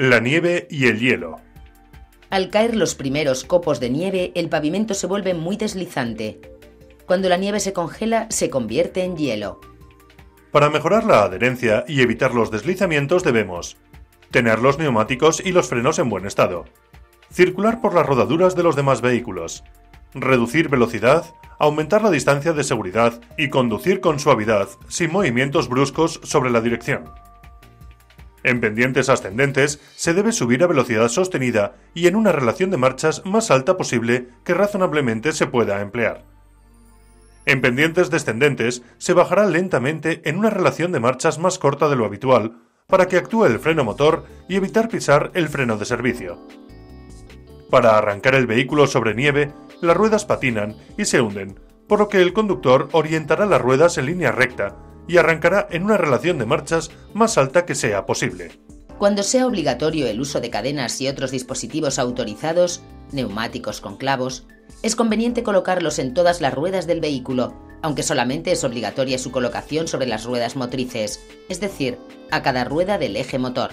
La nieve y el hielo. Al caer los primeros copos de nieve, el pavimento se vuelve muy deslizante. Cuando la nieve se congela, se convierte en hielo. Para mejorar la adherencia y evitar los deslizamientos debemos tener los neumáticos y los frenos en buen estado, circular por las rodaduras de los demás vehículos, reducir velocidad, aumentar la distancia de seguridad y conducir con suavidad, sin movimientos bruscos sobre la dirección. En pendientes ascendentes se debe subir a velocidad sostenida y en una relación de marchas más alta posible que razonablemente se pueda emplear. En pendientes descendentes se bajará lentamente en una relación de marchas más corta de lo habitual para que actúe el freno motor y evitar pisar el freno de servicio. Para arrancar el vehículo sobre nieve, las ruedas patinan y se hunden, por lo que el conductor orientará las ruedas en línea recta y arrancará en una relación de marchas más alta que sea posible. Cuando sea obligatorio el uso de cadenas y otros dispositivos autorizados, neumáticos con clavos, es conveniente colocarlos en todas las ruedas del vehículo, aunque solamente es obligatoria su colocación sobre las ruedas motrices, es decir, a cada rueda del eje motor.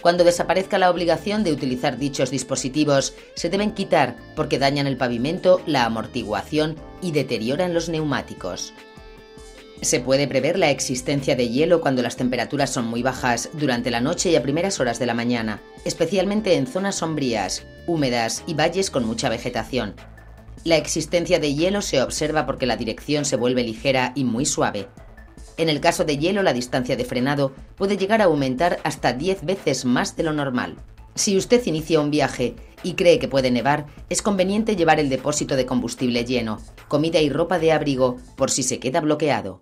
Cuando desaparezca la obligación de utilizar dichos dispositivos, se deben quitar porque dañan el pavimento, la amortiguación y deterioran los neumáticos. Se puede prever la existencia de hielo cuando las temperaturas son muy bajas durante la noche y a primeras horas de la mañana, especialmente en zonas sombrías, húmedas y valles con mucha vegetación. La existencia de hielo se observa porque la dirección se vuelve ligera y muy suave. En el caso de hielo, la distancia de frenado puede llegar a aumentar hasta 10 veces más de lo normal. Si usted inicia un viaje y cree que puede nevar, es conveniente llevar el depósito de combustible lleno, comida y ropa de abrigo por si se queda bloqueado.